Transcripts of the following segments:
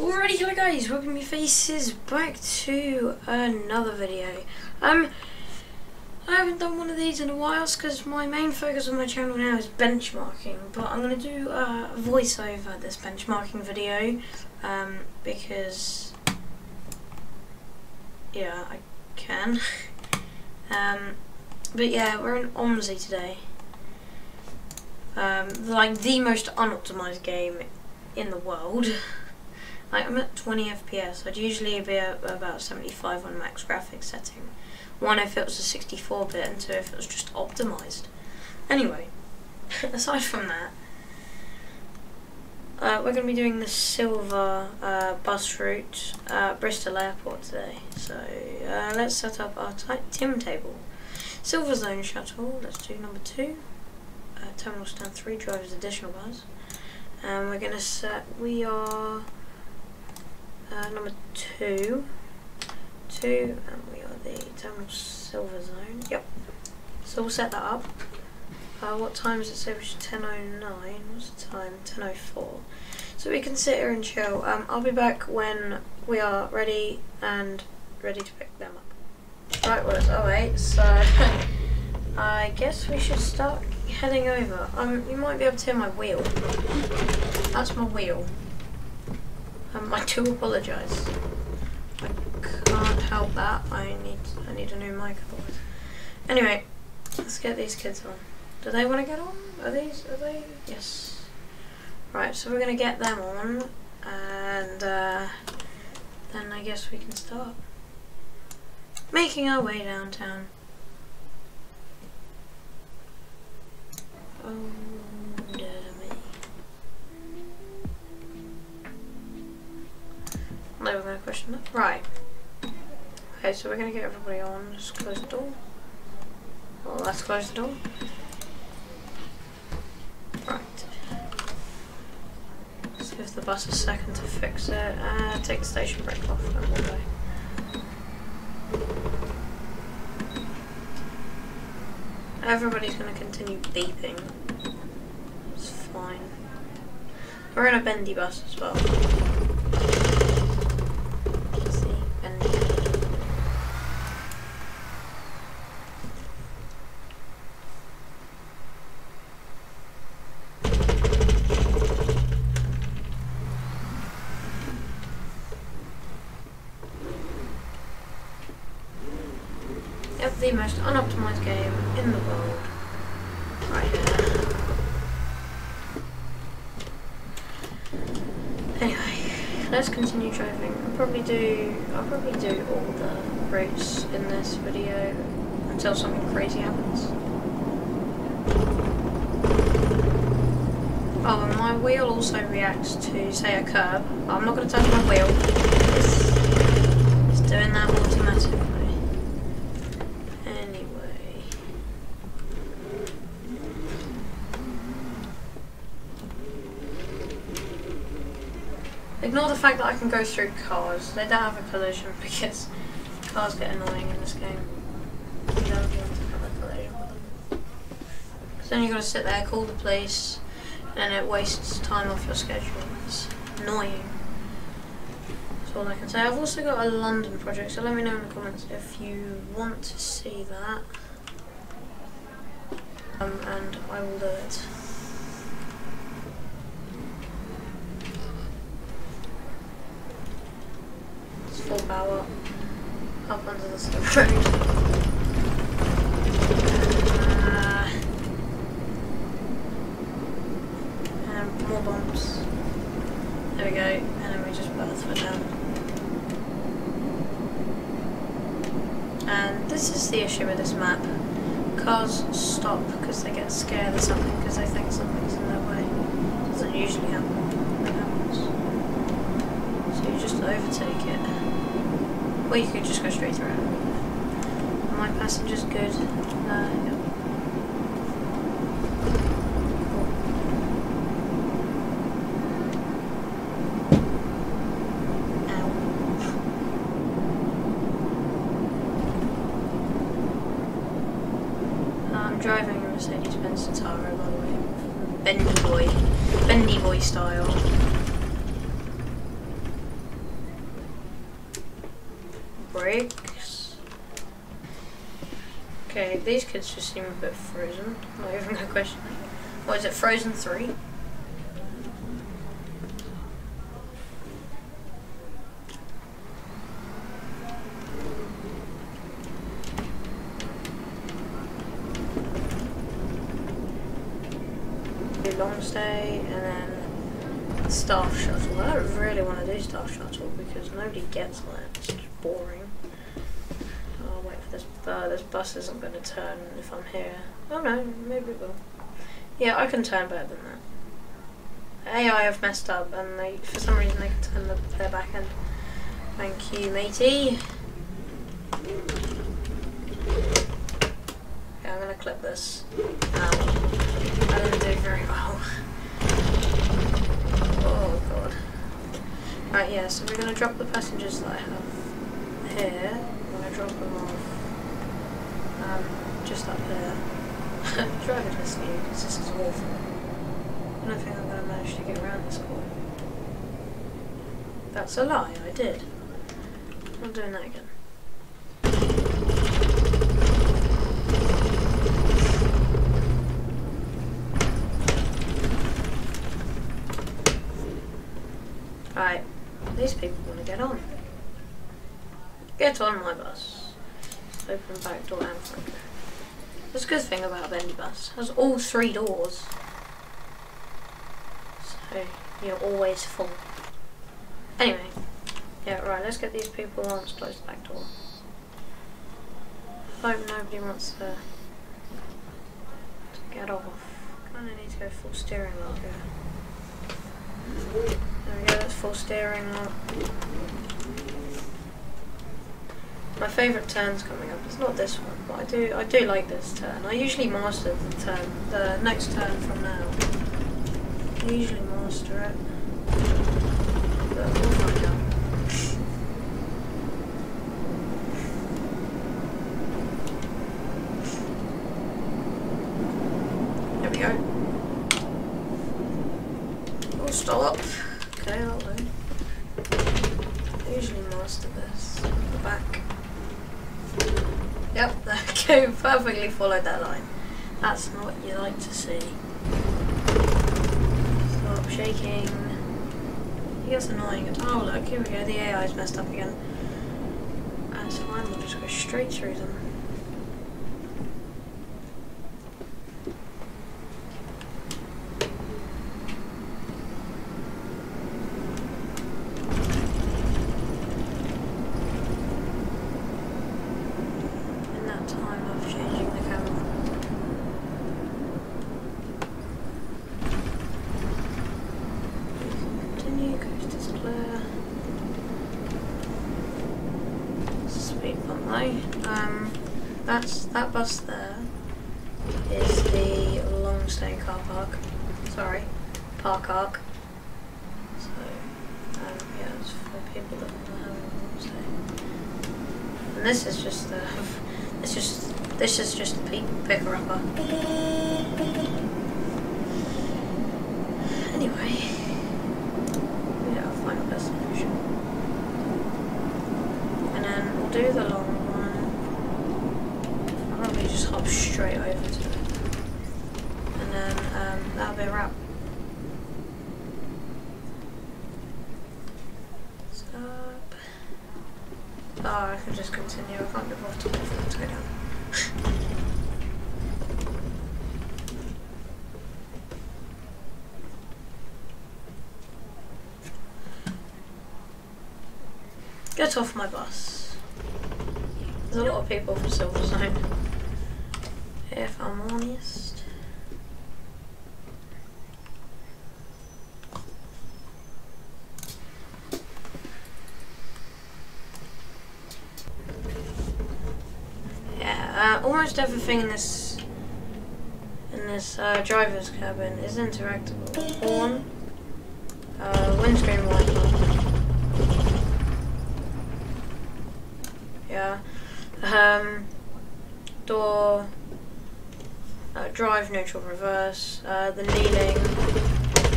Alrighty, hello guys, welcome your faces back to another video. Um, I haven't done one of these in a while because my main focus on my channel now is benchmarking, but I'm going to do a voiceover this benchmarking video, um, because, yeah, I can. um, but yeah, we're in OMSI today. Um, like the most unoptimized game in the world. Like I'm at 20 FPS. I'd usually be at about 75 on max graphics setting. One if it was a 64 bit, and two if it was just optimized. Anyway, aside from that, uh, we're going to be doing the silver uh, bus route at Bristol Airport today. So uh, let's set up our tim table. Silver Zone shuttle. Let's do number two. Uh, terminal stand three drives additional bus. And we're going to set. We are uh, number two. Two, and we are the Terminal Silver Zone. Yep. So we'll set that up. Uh, what time does it? Which is 10.09. What's the time? 10.04. So we can sit here and chill. Um, I'll be back when we are ready and ready to pick them up. Right, well it's 08, so I guess we should start heading over. Um, you might be able to hear my wheel. That's my wheel. Um, I do apologise. I can't help that. I need I need a new microphone. Anyway, let's get these kids on. Do they want to get on? Are these? Are they? Yes. Right. So we're gonna get them on, and uh, then I guess we can start making our way downtown. Um, Never gonna question that. Right. Okay, so we're gonna get everybody on. Just close the door. Well, let's close the door. Right. Let's give the bus a second to fix it. Uh, take the station brake off and we'll go. Everybody's gonna continue beeping. It's fine. We're in a bendy bus as well. The most unoptimized game in the world. Right here. Anyway, let's continue driving. I'll probably do I'll probably do all the routes in this video until something crazy happens. Oh, and my wheel also reacts to, say, a curb. I'm not going to touch my wheel. It's, it's doing that fact that I can go through cars. They don't have a collision because cars get annoying in this game. You don't want to have a collision with them. Then you've got to sit there, call the police, and it wastes time off your schedule. It's annoying. That's all I can say. I've also got a London project, so let me know in the comments if you want to see that. Um, and I will do it. Full power up onto the road. Uh, and more bumps. There we go, and then we just both foot down. And this is the issue with this map. Cars stop because they get scared or something because they think something's in their way. Doesn't usually happen. It happens. So you just overtake it. Or you could just go straight through it. My passenger's good. Driving a Mercedes-Benz Citaro, by the way. Bendy boy. Bendy boy style. Brakes. Okay, these kids just seem a bit frozen. Not even a question. What is it, Frozen 3? long stay and then staff shuttle. I don't really want to do staff shuttle because nobody gets it. It's boring. This. This bus isn't going to turn if I'm here. Oh no, maybe it will. Yeah, I can turn better than that. AI have messed up and they, for some reason they can turn the, their back end. Thank you, matey. Yeah, I'm gonna clip this. Um, I didn't do very well. Oh god. Right, yeah, so we're gonna drop the passengers that I have here. I'm gonna drop them off um, just up here. Driving this view, because this is awful. I don't think I'm gonna manage to get around this corner. That's a lie, I did. I'm doing that again. Right, these people want to get on. Get on my bus. Open back door and front door. That's a good thing about bendy bus. Has all three doors. So you're always full. Anyway. Yeah, right, let's get these people on. Let's close the back door. Hope nobody wants to, to get off. Kinda need to go full steering wheel here. There we go, that's full steering wheel. My favourite turn's coming up. It's not this one, but I do I do like this turn. I usually master the turn, the next turn from now. I usually master it. But we'll find out. There we go. Oh, stop. Okay, that'll do. I usually master this. The back. Yep, there we go. Perfectly followed that line. That's not what you like to see. Stop shaking. He gets annoying. Oh look, here we go. The AI's messed up again. That's fine. We'll just go straight through them. In that time of changing the camera. Continue, coast is clear. Um, that's that bus there is the long stay car park. Sorry, park arc. So, um, yeah, it's for people that want to have a long stay. And this is just the, it's just, this is just a pe- picker upper. Anyway, yeah, I'll find the destination. And then we'll do the long one. I'll probably just hop straight over to it. And then um, that'll be a wrap. Stop. Oh, I can just continue. I can't be bothered to wait for it to go down. Get off my bus. There's a lot of people from Silver Zone. If I'm honest. Yeah, uh, almost everything in this in this uh, driver's cabin is interactable. Horn, uh, windscreen wiper. Yeah. Um, door, uh, drive, neutral, reverse, uh, the kneeling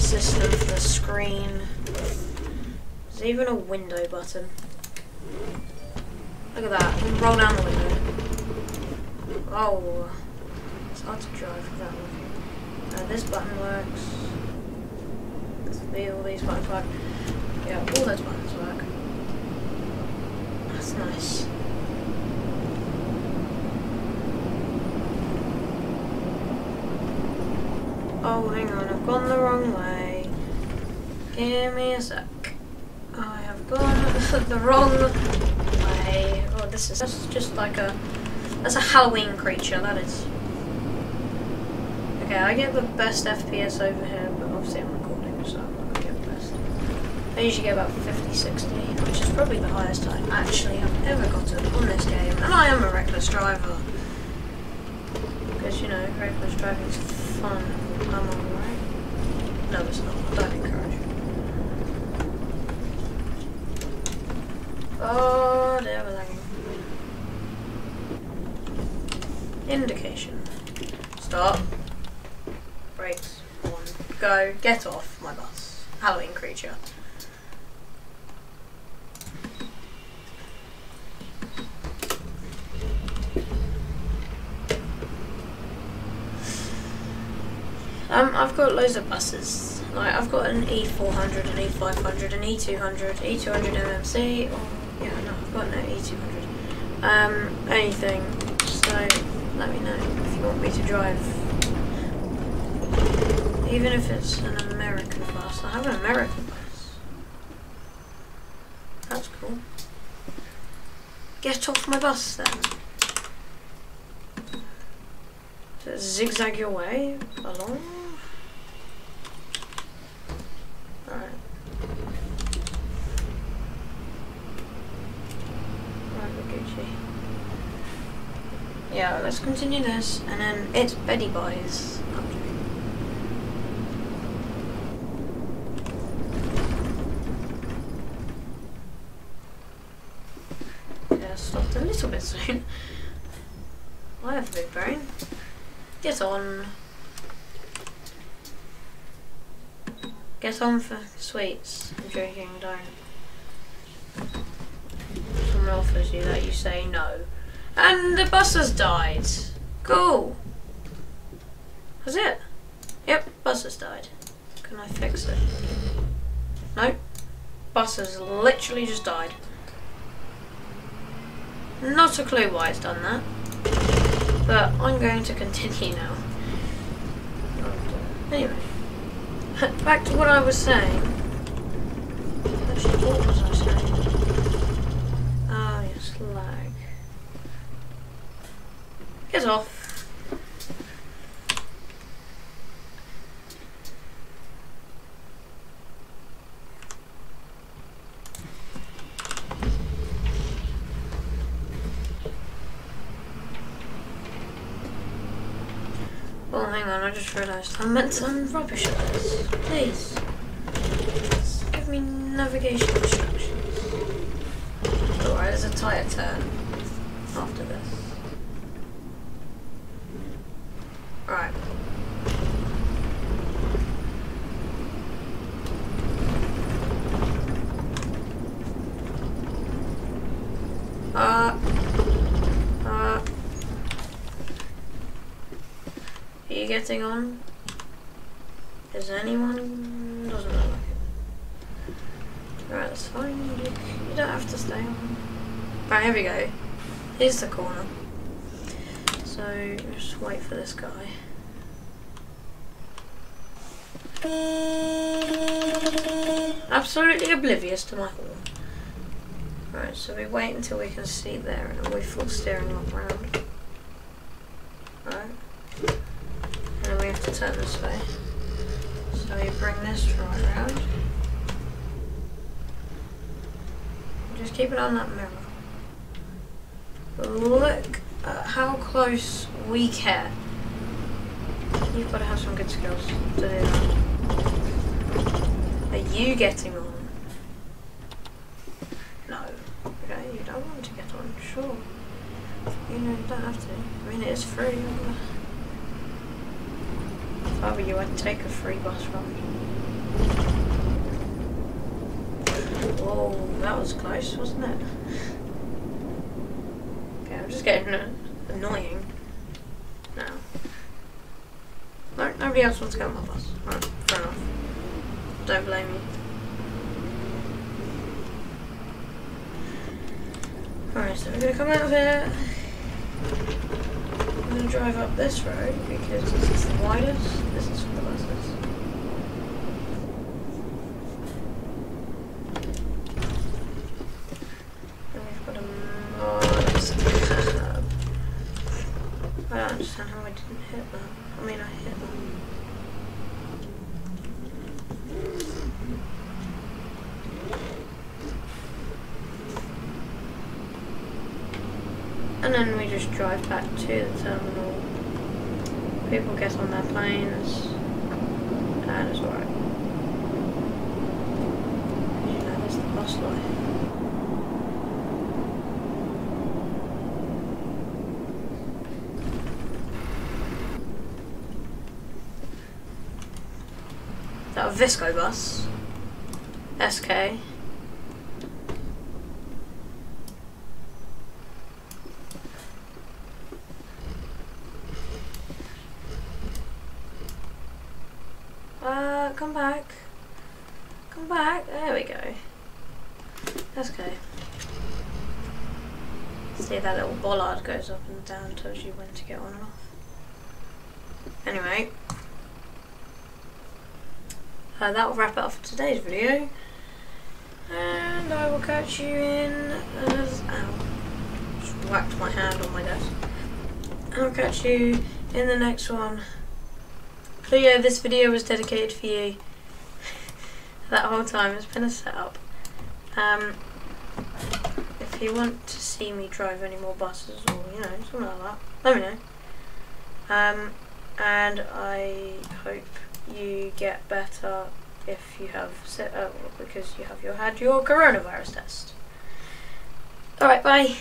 system for the screen. There's even a window button. Look at that. Can roll down the window. Oh. It's hard to drive with that one. Uh, this button works. All these buttons work. Yeah, all those buttons work. That's nice. Oh, hang on, I've gone the wrong way. Give me a sec. I have gone the wrong way. Oh, this is that's just like a that's a Halloween creature. That is. Okay, I get the best FPS over here, but obviously I'm recording, so I'm not gonna get the best. I usually get about 50, 60, which is probably the highest I actually have ever gotten on this game, and I am a reckless driver. Because you know, reckless driving is fun. I'm alright. No, it's not. Don't encourage. Oh, they were lagging. Indication. Stop. Brakes. One. Go. Get off my bus. Halloween creature. Um, I've got loads of buses. Like I've got an E400, an E500, an E200, E200 MMC. Or, yeah, no, I've got no E200. Um, anything. So let me know if you want me to drive. Even if it's an American bus. I have an American bus. That's cool. Get off my bus then. Zigzag your way along. Alright. Yeah, let's continue this, and then it's Betty Boys. Yeah, stopped a little bit soon. I have a big brain. Get on. Get on for sweets. I'm don't. Someone offers you that, you say no. And the bus has died. Cool. That's it. Yep, bus has died. Can I fix it? No. Bus has literally just died. Not a clue why it's done that. But I'm going to continue now. Anyway. Back to what I was saying. Actually, what was I saying? Ah, yes, lag. Get off. Oh, hang on, I just realised I meant some rubbish at this. Please. Give me navigation instructions. Alright, there's a tyre turn after this. Right. Uh. Uh. Are getting on? Is anyone? Doesn't look like it. Right, that's fine. You, don't have to stay on. Right, here we go. Here's the corner. So just wait for this guy. Absolutely oblivious to my horn. Right, so we wait until we can see there and we full steering lock round. Right. This way. So you bring this right round. Just keep it on that mirror. Look at how close we care. You've got to have some good skills to do that. Are you getting on? No. Okay, you don't want to get on, sure. You know, you don't have to. I mean, it is free. If I were you, I'd take a free bus ride. Whoa, that was close, wasn't it? Okay, I'm just getting annoying now. No, nobody else wants to go on my bus. Right, fair enough. Don't blame me. Alright, so we're gonna come out of here. I'm gonna drive up this road because this is the widest. This is the buses. And we've got a modest curb. I don't understand how I didn't hit that. I mean, I hit that. And then we just drive back to the terminal. People get on their planes, and it's alright. There's the bus life. Is that a Visco bus? SK. Uh, come back. Come back. There we go. Let's go. See that little bollard goes up and down, tells you when to get on and off. Anyway. Uh, that will wrap it up for today's video. And I will catch you in as ow. Just whacked my hand on my desk. And I'll catch you in the next one. So yeah, this video was dedicated for you. that whole time it's been a setup. Um, if you want to see me drive any more buses or you know something like that, let me know. Um, and I hope you get better if you have set up because you have your had your coronavirus test. All right, bye.